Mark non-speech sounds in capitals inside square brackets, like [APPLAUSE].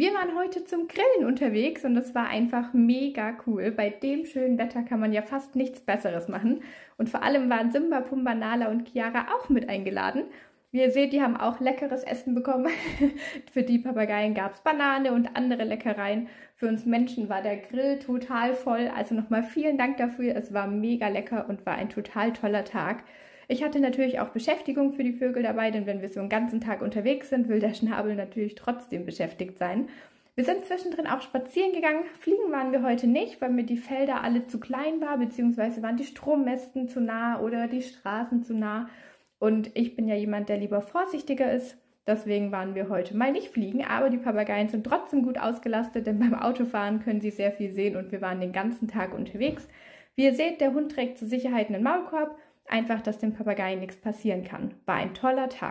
Wir waren heute zum Grillen unterwegs und es war einfach mega cool. Bei dem schönen Wetter kann man ja fast nichts Besseres machen. Und vor allem waren Simba, Pumba, Nala und Chiara auch mit eingeladen. Wie ihr seht, die haben auch leckeres Essen bekommen. [LAUGHS] Für die Papageien gab es Banane und andere Leckereien. Für uns Menschen war der Grill total voll. Also nochmal vielen Dank dafür. Es war mega lecker und war ein total toller Tag. Ich hatte natürlich auch Beschäftigung für die Vögel dabei, denn wenn wir so einen ganzen Tag unterwegs sind, will der Schnabel natürlich trotzdem beschäftigt sein. Wir sind zwischendrin auch spazieren gegangen. Fliegen waren wir heute nicht, weil mir die Felder alle zu klein waren, beziehungsweise waren die Strommästen zu nah oder die Straßen zu nah. Und ich bin ja jemand, der lieber vorsichtiger ist. Deswegen waren wir heute mal nicht fliegen, aber die Papageien sind trotzdem gut ausgelastet, denn beim Autofahren können sie sehr viel sehen und wir waren den ganzen Tag unterwegs. Wie ihr seht, der Hund trägt zur Sicherheit einen Maulkorb Einfach, dass dem Papageien nichts passieren kann. War ein toller Tag.